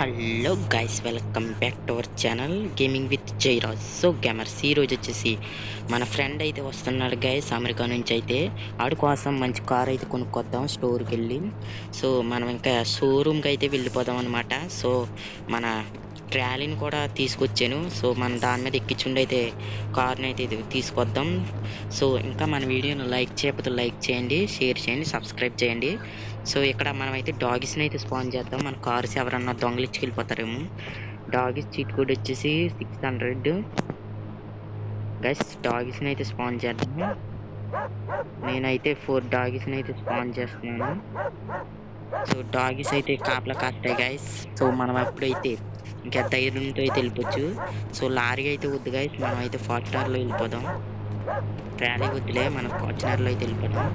Hello guys welcome back to our channel gaming with Jairaj so gamers ఈ రోజు వచ్చేసి మన ఫ్రెండ్ అయితే వస్తున్నాడు గైస్ అమెరికా నుంచి అయితే. ఆడు కోసం మంచి కార్ అయితే కొనుక్కొద్దాం స్టోర్కి వెళ్ళి. సో మనం ఇంకా షోరూమ్కి అయితే వెళ్ళిపోదాం అనమాట సో మన ట్రాలీని కూడా తీసుకొచ్చాను. సో మనం దాని మీద ఎక్కించుండి అయితే కార్ని అయితే ఇది తీసుకొద్దాం. సో ఇంకా మన వీడియోను లైక్ చేయకపోతే లైక్ చేయండి షేర్ చేయండి సబ్స్క్రైబ్ చేయండి. సో ఇక్కడ మనమైతే డాగిస్ని అయితే స్పాన్ చేద్దాం. మన కార్స్ ఎవరన్నా దొంగలిచ్చి వెళ్ళిపోతారేమో డాగిస్ చీట్ కోడ్ వచ్చేసి సిక్స్ హండ్రెడ్. గైస్ డాగిస్ని అయితే స్పాన్ చేద్దాము. నేనైతే ఫోర్ డాగిస్ని అయితే స్పాన్ చేస్తున్నాను. సో డాగిస్ అయితే కాపలా కాస్తాయి గైస్. సో మనం అప్పుడైతే ఇంకా ధైర్యంతో అయితే వెళ్ళిపోవచ్చు. సో లారీ అయితే వద్దు గాయస్ మనం అయితే ఫార్చునర్లో వెళ్ళిపోదాం. ట్రాలీ వద్దులే మనం ఫార్చునర్లో అయితే వెళ్ళిపోదాం.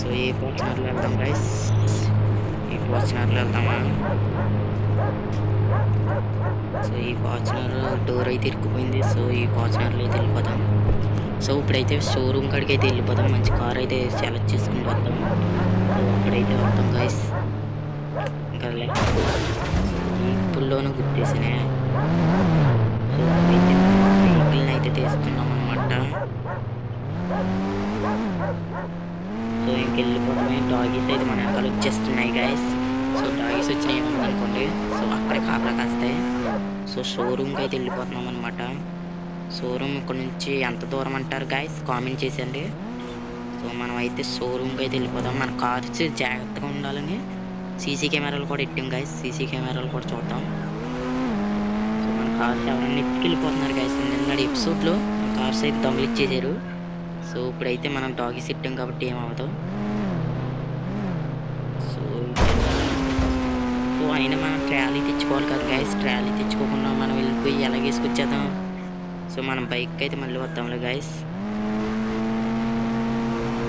సో ఏ ఫార్చునర్లో వెళ్దాం గాయస్ ఈ ఫార్చునర్లో వెళ్దామా? సో ఈ ఫార్చునర్ డోర్ అయితే ఇరుక్కుపోయింది. సో ఈ ఫార్చునర్లో అయితే వెళ్ళిపోదాం. సో ఇప్పుడైతే షోరూమ్ కాడికి అయితే వెళ్ళిపోదాం. మంచి కార్ అయితే సెలెక్ట్ చేసుకుని వద్దాం. సో అక్కడైతే వద్దాం గైస్ ఇంకా ఇప్పుల్లోనూ గుర్తేసినే సో వెహికల్ని అయితే తీసుకున్నాం అనమాట సో ఇంకెళ్ళిపోవడమే డాగీస్ అయితే మన వెనకాల వచ్చేస్తున్నాయి గైస్ సో డాగీస్ వచ్చినాయి అనుకోండి. సో అక్కడ కాపలా కాస్తాయి. సో షోరూమ్కి అయితే వెళ్ళిపోతున్నాం అనమాట షోరూమ్ ఇక్కడ నుంచి ఎంత దూరం అంటారు గాయస్ కామెంట్ చేసేయండి. సో మనం అయితే షోరూమ్కి అయితే వెళ్ళిపోదాం. మన కార్స్ జాగ్రత్తగా ఉండాలని సీసీ కెమెరాలు కూడా ఇట్టాం గాయస్ సీసీ కెమెరాలు కూడా చూద్దాం సో మన కార్స్ ఎవరైనా ఎత్తుకెళ్ళిపోతున్నారు గాయస్ నిన్నటి ఎపిసోడ్లో కార్స్ అయితే దొంగలిచ్చేసారు సో ఇప్పుడైతే మనం డాగీస్ ఇట్టాం కాబట్టి ఏమవుతాం సో సో అయినా మనం ట్రాలీ తెచ్చుకోవాలి కదా గైస్ ట్రాలీ తెచ్చుకోకుండా మనం వెళ్ళిపోయి ఎలాగేసుకొచ్చేద్దాం సో మనం బైక్ అయితే మళ్ళీ వద్దాంలే గైస్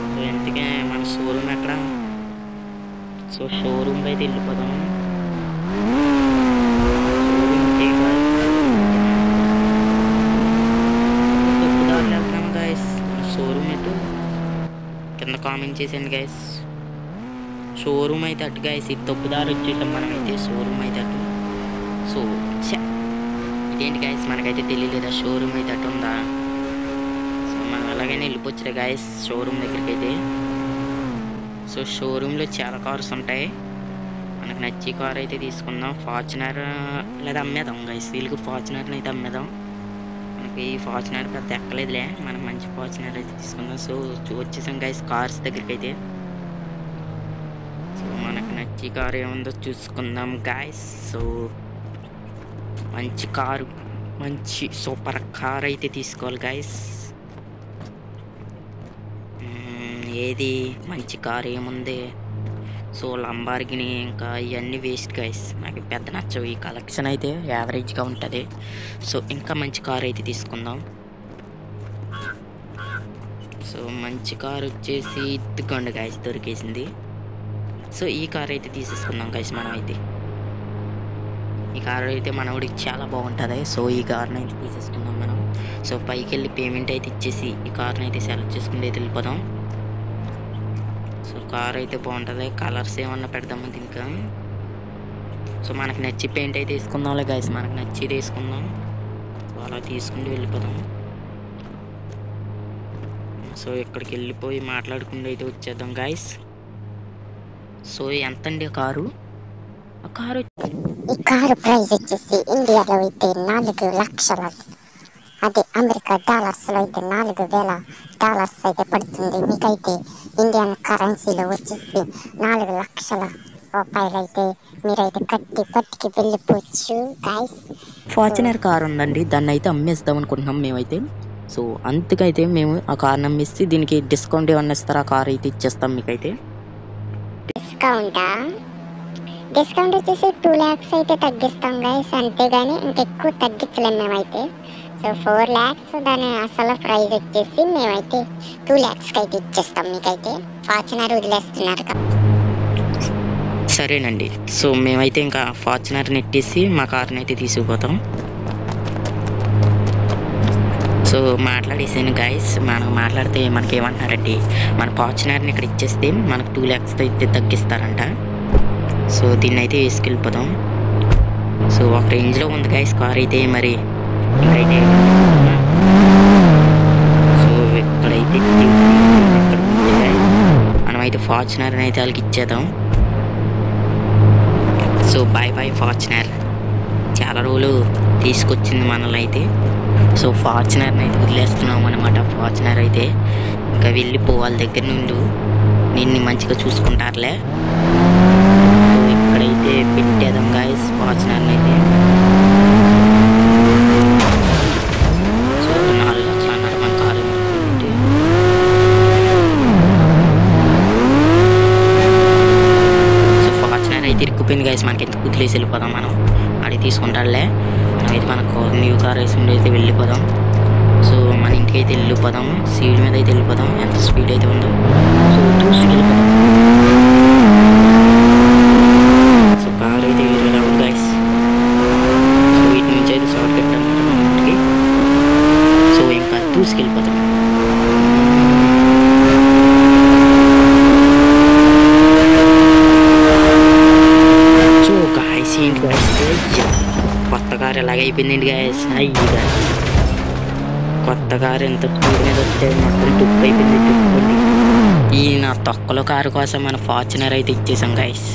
సో ఎందుకే మన షోరూమ్ ఎక్కడ? సో షోరూమ్కి అయితే వెళ్ళిపోదాం. గైస్ షోరూమ్ అయితే కింద కామెంట్ చేసేయండి గైస్ షోరూమ్ అయితే అటు గైస్ ఇది తప్పుదారు వచ్చేసాం మనమైతే. షోరూమ్ అయితే అటు. సో ఇదేంటి గైస్ మనకైతే తెలియలేదా? షోరూమ్ అయితే అటు ఉందా? సో మనం అలాగైనా వెళ్ళిపోవచ్చు గైస్ షోరూమ్ దగ్గరికి అయితే సో షోరూంలో చాలా కార్స్ ఉంటాయి. మనకు నచ్చి కార్ అయితే తీసుకుందాం. ఫార్చునర్ లేదా అమ్మేద్దాం గైస్ వీళ్ళకి ఫార్చునర్ని అయితే అమ్మేద్దాం. మనకి ఈ ఫార్చునర్ పెద్ద ఎక్కలేదులే. మనకు మంచి ఫార్చునర్ అయితే తీసుకుందాం. సో వచ్చేసాం గైస్ కార్స్ దగ్గరికి అయితే సో మనకు నచ్చి కార్ ఏముందో చూసుకుందాం గాయస్ సో మంచి కారు మంచి సూపర్ కార్ అయితే తీసుకోవాలి గాయస్ ఏది మంచి కార్ ఏముంది సో లంబార్గిని ఇంకా ఇవన్నీ వేస్ట్ గైస్ నాకు పెద్ద నచ్చవు ఈ కలెక్షన్ అయితే యావరేజ్గా ఉంటుంది. సో ఇంకా మంచి కార్ అయితే తీసుకుందాం. సో మంచి కార్ వచ్చేసి ఇద్దుకోండి గైస్ దొరికేసింది. సో ఈ కార్ అయితే తీసేసుకుందాం గైస్ మనం అయితే. ఈ కార్ అయితే మనవుడికి చాలా బాగుంటుంది. సో ఈ కార్ని అయితే తీసేసుకుందాం మనం. సో పైకి వెళ్ళి పేమెంట్ అయితే ఇచ్చేసి ఈ కార్ని అయితే సెలెక్ట్ చేసుకుని అయితే వెళ్ళిపోదాం. సో కార్ అయితే బాగుంటుంది. కలర్స్ ఏమన్నా పెడదాము ఇంకా సో మనకు నచ్చి పెయింట్ అయితే తీసుకుందాంలే గైస్ మనకు నచ్చి తీసుకుందాం సో అలా తీసుకుని వెళ్ళిపోదాం. సో ఇక్కడికి వెళ్ళిపోయి మాట్లాడుకుంటూ అయితే వచ్చేద్దాం గాయస్ సో ఎంత అండి కారు? ఆ కారు ఈ కారు ప్రైస్ వచ్చేసి ఇండియాలో అయితే నాలుగు లక్షల. అదే అమెరికా డాలర్స్లో అయితే నాలుగు వేల డాలర్స్ అయితే పడుతుంది. మీకైతే ఇండియన్ కరెన్సీలో వచ్చేసి నాలుగు లక్షల రూపాయలు అయితే మీరైతే కట్టి పట్టుకి వెళ్ళిపోవచ్చు గాయస్ ఫార్చునర్ కార్ ఉందండి. దాన్ని అయితే అమ్మేస్తాం అనుకుంటున్నాం మేమైతే. సో అందుకైతే మేము ఆ కార్ని అమ్మేసి దీనికి డిస్కౌంట్ ఏమన్నా ఇస్తారా? ఆ కార్ అయితే ఇచ్చేస్తాం మీకైతే. డిస్కౌంటా డిస్కౌంట్ వచ్చేసి టూ ల్యాక్స్ అయితే తగ్గిస్తాం గైస్ అంతేగాని ఇంకెక్కువ తగ్గించలేం మేమైతే. సో ఫోర్ ల్యాక్స్ దాని అసలు ప్రైస్ వచ్చేసి మేమైతే టూ ల్యాక్స్కి అయితే ఇచ్చేస్తాం మీకైతే. ఫార్చునర్ వదిలేస్తున్నారు సరేనండి. సో మేమైతే ఇంకా ఫార్చునర్ నెట్టేసి మా కార్ని అయితే తీసుకుపోతాం. సో మాట్లాడేసాను గాయస్ మనం మాట్లాడితే మనకి ఏమంటున్నారండి మన ఫార్చునర్ని ఇక్కడ ఇచ్చేస్తే మనకు టూ ల్యాక్స్ అయితే తగ్గిస్తారంట. సో దీన్ని అయితే వేసుకెళ్ళిపోదాం. సో ఒక రేంజ్లో ఉంది గైస్ కార్ అయితే మరి సో ఇక్కడైతే మనమైతే ఫార్చునర్ అయితే వాళ్ళకి ఇచ్చేద్దాం. సో బాయ్ బాయ్ ఫార్చునర్ చాలా రోజులు తీసుకొచ్చింది మనల్ని అయితే. సో ఫార్చునర్ని అయితే వదిలేస్తున్నాం అనమాట ఫార్చునర్ అయితే. ఇంకా వెళ్ళిపోవాలి దగ్గర నుండి. నిన్ను మంచిగా చూసుకుంటారులే సో ఇక్కడైతే పెట్టేద్దాం గాయస్ ఫార్చునర్ని అయితే సో నాలుగు లక్షలు అన్నారు మన కారు అంటే సో ఫార్చునర్ అయితే ఇరుక్కుపోయింది గైస్ మనకి ఎంత కుదిలేసి వెళ్ళిపోదాం మనం? అడిగి తీసుకుంటాడులే. మనమైతే మనకు న్యూ కార్ వేసి అయితే వెళ్ళిపోదాం. సో మన ఇంటికి అయితే వెళ్ళిపోదాం. సీడ్ మీద అయితే వెళ్ళిపోదాం. ఎంత స్పీడ్ అయితే ఉందో. సో చూసి వెళ్ళిపోదాం సో కార్ అయితే వేరేలా ఉంది గైస్ సో వీటి నుంచి అయితే షార్ట్ కట్ అనమాట మన ఇంటికి సో ఇంకా దూసుకెళ్ళిపోతాం సో గాయస్ ఏంటి గాయస్ కొత్త కారు అయిపోయింది గాయస్ అయ్యి కొత్త కారు ఎంత స్పీడ్ మీద వస్తే మొత్తం తుప్పు అయిపోయింది టుప్పుండి ఈ నా కారు కోసం మన ఫార్చునర్ అయితే ఇచ్చేసాం గాయస్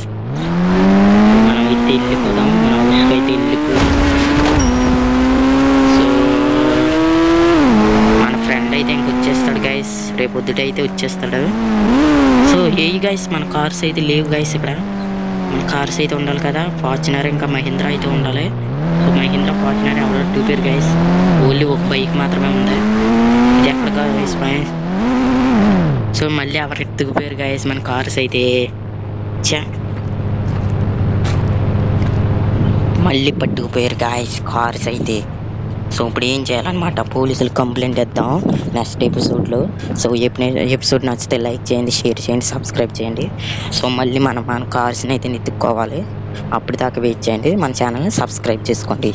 మనం అయితే వెళ్ళిపోదాం మన హౌస్కి అయితే వెళ్ళిపోదాం. సో మన ఫ్రెండ్ అయితే ఇంకొచ్చేస్తాడు గైస్ రేపు పొద్దుట అయితే వచ్చేస్తాడు. సో ఏ గైస్ మన కార్స్ అయితే లేవు గైస్ ఇక్కడ. మన కార్స్ అయితే ఉండాలి కదా. ఫార్చునర్ ఇంకా మహీంద్రా అయితే ఉండాలి. సో మహీంద్రా ఫార్చునర్ ఎవరో టూ పేరు గైస్ ఓన్లీ ఒక బైక్ మాత్రమే ఉంది. ఇది ఎక్కడ గైస్ సో మళ్ళీ ఎవరు దిగిపోయారు గైస్ మన కార్స్ అయితే. చా మళ్ళీ పట్టుకుపోయారు గాయస్ కార్స్ అయితే. సో ఇప్పుడు ఏం చేయాలన్నమాట? పోలీసులు కంప్లైంట్ ఇద్దాం నెక్స్ట్ ఎపిసోడ్లో సో ఎపిసోడ్ నచ్చితే లైక్ చేయండి షేర్ చేయండి సబ్స్క్రైబ్ చేయండి. సో మళ్ళీ మనం మన కార్స్ని అయితే నెత్తుక్కోవాలి అప్పటిదాకా వెయిట్ చేయండి. మన ఛానల్ని సబ్స్క్రైబ్ చేసుకోండి.